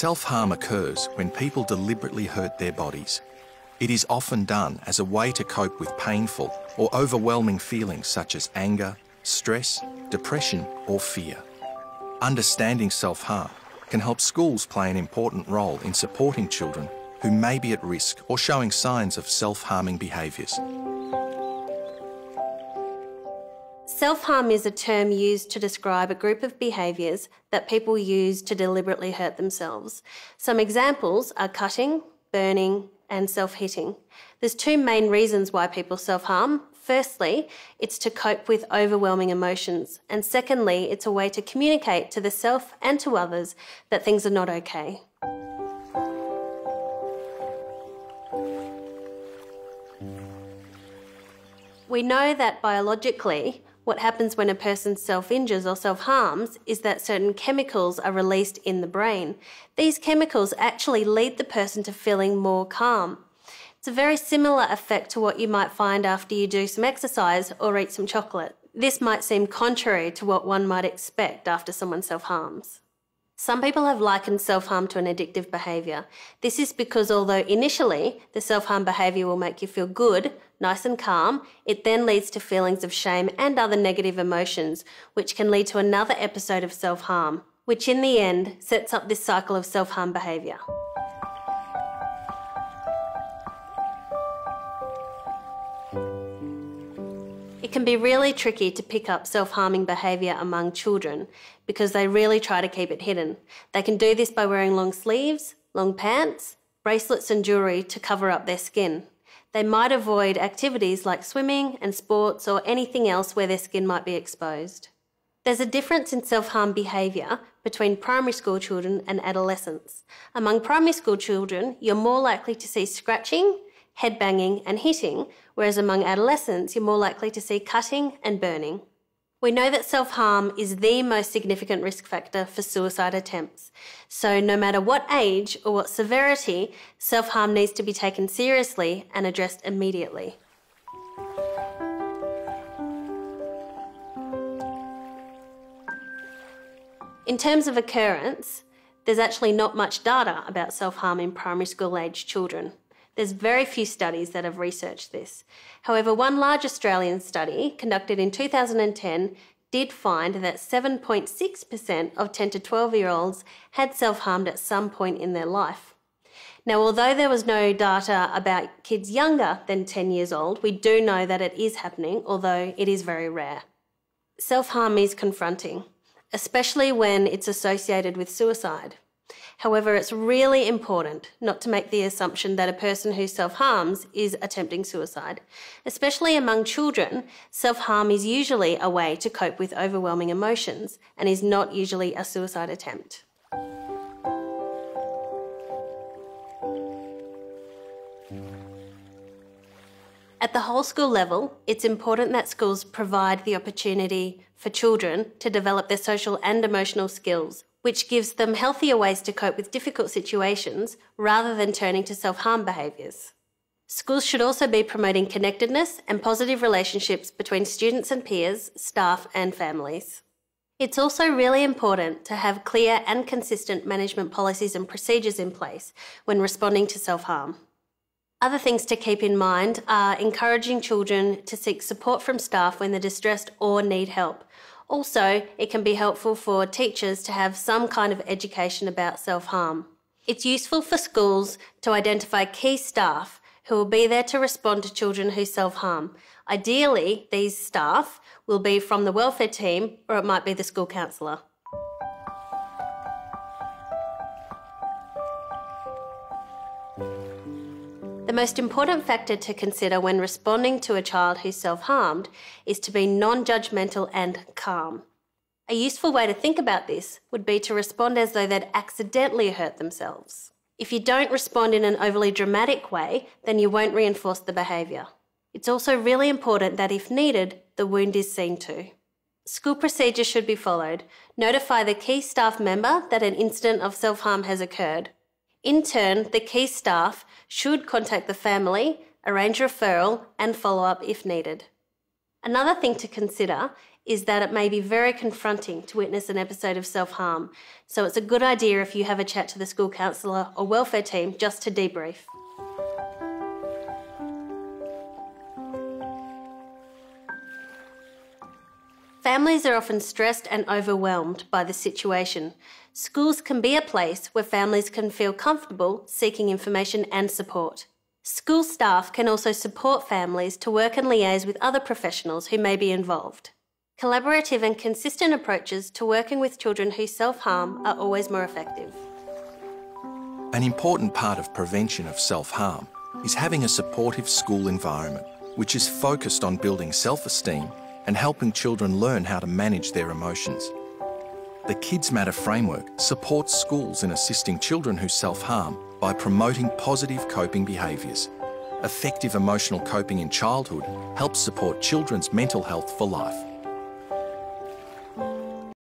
Self harm occurs when people deliberately hurt their bodies. It is often done as a way to cope with painful or overwhelming feelings such as anger, stress, depression, or fear. Understanding self harm can help schools play an important role in supporting children who may be at risk or showing signs of self harming behaviours. Self harm is a term used to describe a group of behaviours that people use to deliberately hurt themselves. Some examples are cutting, burning, and self hitting. There's two main reasons why people self harm. Firstly, it's to cope with overwhelming emotions, and secondly, it's a way to communicate to the self and to others that things are not okay. We know that biologically, what happens when a person self injures or self harms is that certain chemicals are released in the brain. These chemicals actually lead the person to feeling more calm. It's a very similar effect to what you might find after you do some exercise or eat some chocolate. This might seem contrary to what one might expect after someone self harms. Some people have likened self harm to an addictive behaviour. This is because although initially the self harm behaviour will make you feel good, nice and calm, it then leads to feelings of shame and other negative emotions, which can lead to another episode of self harm, which in the end sets up this cycle of self harm behaviour. It can be really tricky to pick up self harming behaviour among children because they really try to keep it hidden. They can do this by wearing long sleeves, long pants, bracelets, and jewellery to cover up their skin. They might avoid activities like swimming and sports or anything else where their skin might be exposed. There's a difference in self harm behaviour between primary school children and adolescents. Among primary school children, you're more likely to see scratching, head banging, and hitting, whereas among adolescents, you're more likely to see cutting and burning. We know that self harm is the most significant risk factor for suicide attempts. So, no matter what age or what severity, self harm needs to be taken seriously and addressed immediately. In terms of occurrence, there's actually not much data about self harm in primary school age children. There's very few studies that have researched this. However, one large Australian study conducted in 2010 did find that 7.6% of 10 to 12 year olds had self harmed at some point in their life. Now, although there was no data about kids younger than 10 years old, we do know that it is happening, although it is very rare. Self harm is confronting, especially when it's associated with suicide. However, it's really important not to make the assumption that a person who self harms is attempting suicide. Especially among children, self harm is usually a way to cope with overwhelming emotions and is not usually a suicide attempt. At the whole school level, it's important that schools provide the opportunity for children to develop their social and emotional skills which gives them healthier ways to cope with difficult situations rather than turning to self harm behaviours. Schools should also be promoting connectedness and positive relationships between students and peers, staff, and families. It's also really important to have clear and consistent management policies and procedures in place when responding to self harm. Other things to keep in mind are encouraging children to seek support from staff when they're distressed or need help, also, it can be helpful for teachers to have some kind of education about self harm. It's useful for schools to identify key staff who will be there to respond to children who self harm. Ideally, these staff will be from the welfare team or it might be the school counsellor. The most important factor to consider when responding to a child who's self harmed is to be non judgmental and calm. A useful way to think about this would be to respond as though they'd accidentally hurt themselves. If you don't respond in an overly dramatic way, then you won't reinforce the behaviour. It's also really important that if needed, the wound is seen to. School procedures should be followed. Notify the key staff member that an incident of self harm has occurred. In turn, the key staff should contact the family, arrange referral, and follow up if needed. Another thing to consider is that it may be very confronting to witness an episode of self harm, so it's a good idea if you have a chat to the school counsellor or welfare team just to debrief. Families are often stressed and overwhelmed by the situation. Schools can be a place where families can feel comfortable seeking information and support. School staff can also support families to work and liaise with other professionals who may be involved. Collaborative and consistent approaches to working with children who self harm are always more effective. An important part of prevention of self harm is having a supportive school environment which is focused on building self esteem and helping children learn how to manage their emotions. The KidsMatter framework supports schools in assisting children who self harm by promoting positive coping behaviours. Effective emotional coping in childhood helps support children's mental health for life.